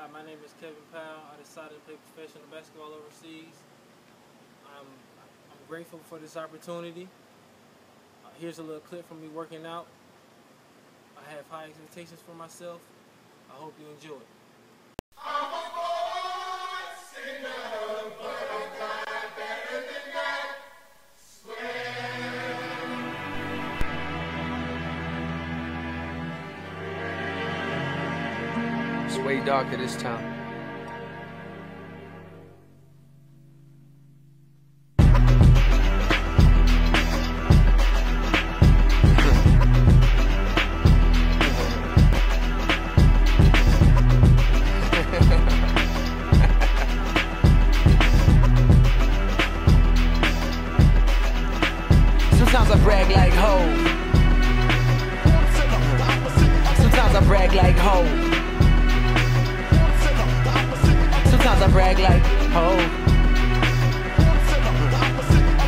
Hi, my name is Kevin Powell. I decided to play professional basketball overseas. I'm, I'm grateful for this opportunity. Uh, here's a little clip from me working out. I have high expectations for myself. I hope you enjoy way darker this time. Sometimes I brag like ho. Sometimes I brag like ho. Sometimes I brag like ho.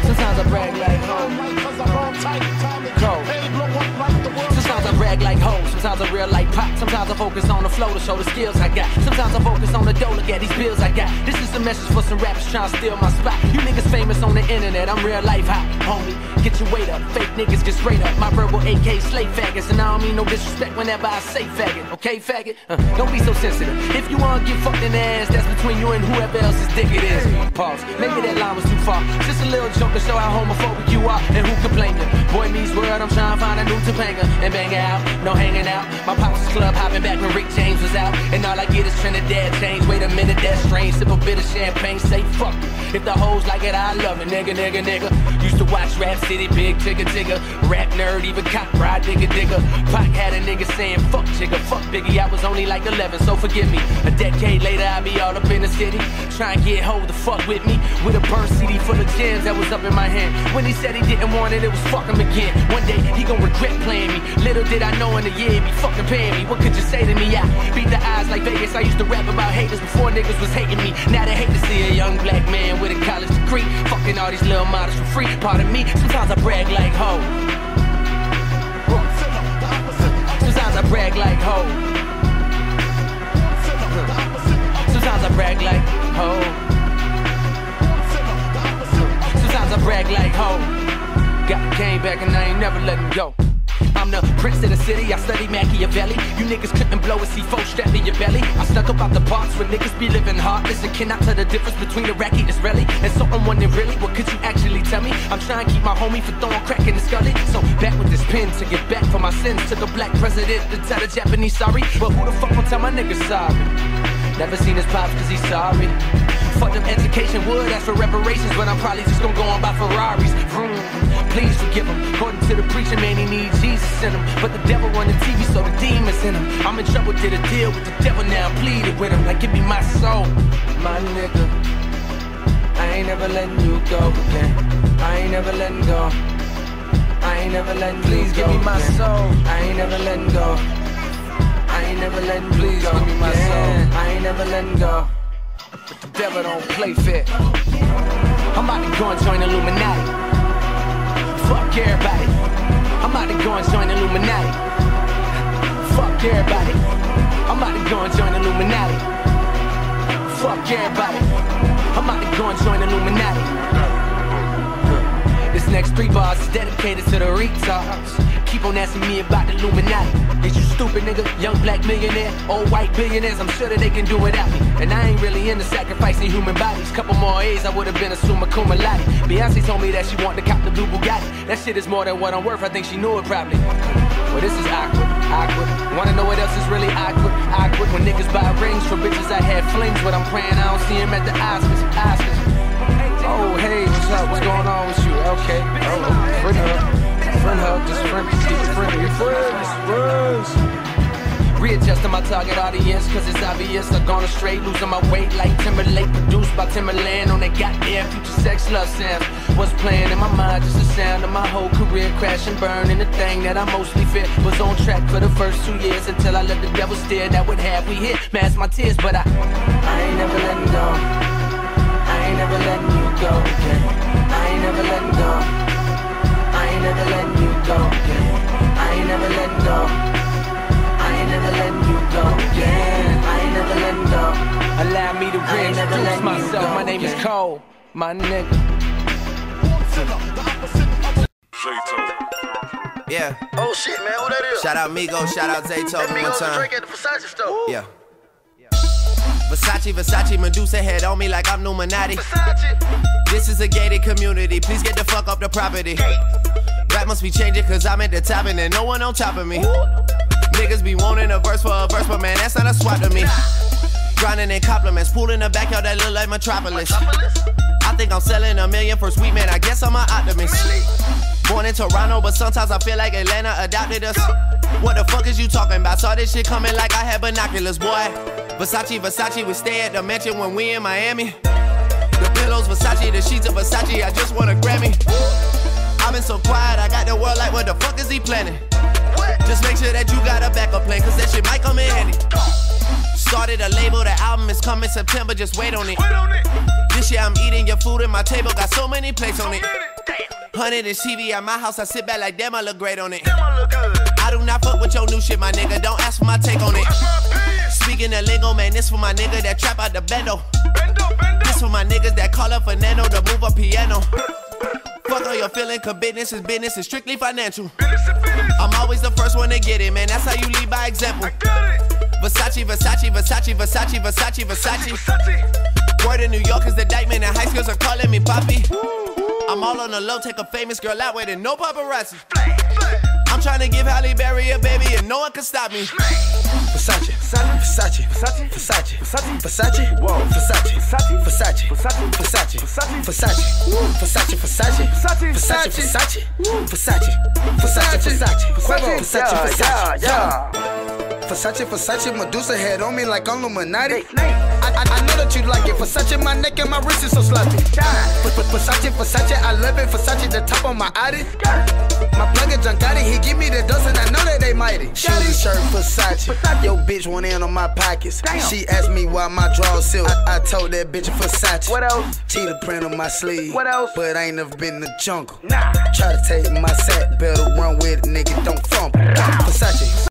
Sometimes I brag like ho. Sometimes I real like pop. Sometimes I focus on the flow to show the skills I got. Sometimes I focus on the dough, look at these bills I got. This is a message for some rappers trying to steal my spot. You niggas famous on the internet, I'm real life hot, homie. Get your weight up, fake niggas get straight up. My verbal AK slay faggots, and I don't mean no disrespect whenever I say faggot. Okay, faggot? Uh, don't be so sensitive. If you wanna get fucked in the ass, that's between you and whoever else's dick it is. Pause. Maybe that line was too far. Just a little joke to show how homophobic you are, and who can blame you? Boy meets world, I'm trying to find a new Topanga and bang out. No hanging out. My pops club hopping back when Rick James was out, and all I get is Trinidad change. Wait a minute, that's strange. Sip a bit of champagne, say fuck it. If the hoes like it, I love it, nigga, nigga, nigga. Used to watch Rap City, big tigger, tigger. Rap nerd, even cop ride, digger, digger. Pac had a nigga saying fuck chigga, fuck Biggie. I was only like 11, so forgive me. A decade later, I be all up in the city, trying to get hold the fuck with me. With a burn CD full of gems that was up in my hand. When he said he didn't want it, it was fuck him again. One day he gon' regret playing me. Little did I know in a year he be fucking paying me. What could you say to me? I beat the eyes like Vegas. I used to rap about haters before niggas was hating me. Now they hate to see a young black man with a college degree. Fucking all these little models for free. Pardon me, sometimes I brag like ho. Sometimes I brag like ho. Sometimes I brag like ho. Sometimes I brag like ho. Got the game back and never let letting go. I'm the prince of the city, I study Machiavelli. You niggas couldn't blow a C4 strap in your belly. I stuck up out the box where niggas be living hard. Listen, cannot tell the difference between and Israeli. And so I'm wondering, really, what could you actually tell me? I'm trying to keep my homie from throwing crack in the scully. So back with this pen to get back for my sins. Took a black president to tell the Japanese sorry. But who the fuck gon' tell my niggas sorry? Never seen his pops cause he's sorry. Fuck them education would ask for reparations, but I'm probably just gonna go on by Ferraris. Vroom. Please forgive him. According to the preacher, man, he needs Jesus in him. But the devil run the TV, so the demons in him. I'm in trouble, did a deal with the devil, now I'm pleading with him. Like, give me my soul. My nigga, I ain't never letting you go again. I ain't never letting go. I ain't never letting Please give me my soul. I ain't never letting go. I ain't never letting Please go give me my soul. I ain't never letting go. The devil don't play fair. I'm about to go and join Illuminati. Fuck everybody. I'm about to go and join Illuminati. Fuck everybody. I'm about to go and join Illuminati. Fuck everybody. I'm about to go and join Illuminati. This next three bars is dedicated to the retards. Keep on asking me about the Illuminati. Is you stupid nigga? Young black millionaire, old white billionaires. I'm sure that they can do without me. And I ain't really into sacrificing human bodies. Couple more A's, I would have been a summa cum laude. Beyonce told me that she wanted to cop the blue Bugatti. That shit is more than what I'm worth. I think she knew it probably. Well, this is awkward, awkward. Wanna know what else is really awkward? Awkward when niggas buy rings for bitches I had flings, but I'm praying I don't see him at the Oscars. Oscars. Oh, hey, what's up? What's going on with you? Okay. Oh, friend hug. Friend hug. Just friend. Friendly. Friends. Friends. Readjusting my target audience, cause it's obvious I've gone astray, losing my weight like Timberlake, produced by Timberland on that goddamn future sex love sound. What's playing in my mind, just the sound of my whole career crash and burn. And the thing that I mostly fear was on track for the first two years until I let the devil steer. That would have we hit, mask my tears, but I. I ain't never letting go. I ain't never letting you go again. I ain't never letting go. Myself. My name is Cole, my nigga. Yeah. Oh shit, man, who that is? Shout out Migo, shout out Zaytoven That one Migos time. drink at the Versace store. Yeah. Versace, Versace, Medusa head on me like I'm Illuminati. Versace. This is a gated community, please get the fuck up the property. Rap must be changing cause I'm at the top and there's no one on top of me. Niggas be wanting a verse for a verse, but man, that's not a swap to me. Grinding in compliments, pool in the backyard that look like Metropolis. I think I'm selling a million for sweet man, I guess I'm an optimist. Born in Toronto, but sometimes I feel like Atlanta adopted us. What the fuck is you talking about? Saw this shit coming like I had binoculars, boy. Versace, Versace, we stay at the mansion when we in Miami. The pillows, Versace, the sheets of Versace, I just want a Grammy. I've been so quiet, I got the world like, what the fuck is he planning? Just make sure that you got a backup plan, cause that shit might come in handy. Started a label, the album is coming September, just wait on it. This year I'm eating your food at my table, got so many plates on it. Hundred inch TV at my house, I sit back like damn, I look great on it. I do not fuck with your new shit, my nigga. Don't ask for my take on it. Speaking the lingo, man, this for my nigga that trap out the bando. This for my niggas that call up Fernando to move a piano. Fuck all your feeling, cause business is business, it's strictly financial. I'm always the first one to get it, man. That's how you lead by example. Versace, Versace, Versace, Versace, Versace, Versace. Word in New York is the indictment, and high schools are calling me Poppy. I'm all on the low, take a famous girl out with it, no paparazzi. I'm trying to give Halle Berry a baby, and no one can stop me. Versace, Versace, Versace, Versace, Versace, Versace, whoa, Versace, Versace, Versace, Versace, Versace, Versace, Versace, Versace, Versace, Versace, Versace, Versace, Versace, Versace, Versace, yeah. Versace, Versace, Medusa head on me like I'm Illuminati. I, I, I know that you like it. Versace, my neck and my wrist is so sloppy. Versace, Versace, I love it. Versace, the top on my Audi. My plug is Giancotti, he give me the and I know that they mighty. Shoes shirt, Versace. Yo, bitch went in on my pockets. She asked me why my drawers silk. I, I told that bitch Versace. What else? Cheetah print on my sleeve. What else? But I ain't never been in the jungle. Nah. Try to take my sack, better run with it, nigga, don't fumble. Versace.